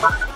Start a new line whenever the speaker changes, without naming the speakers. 감사합니다. 아,